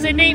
Sydney.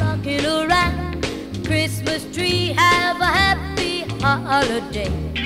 Christmas tree, have a happy holiday.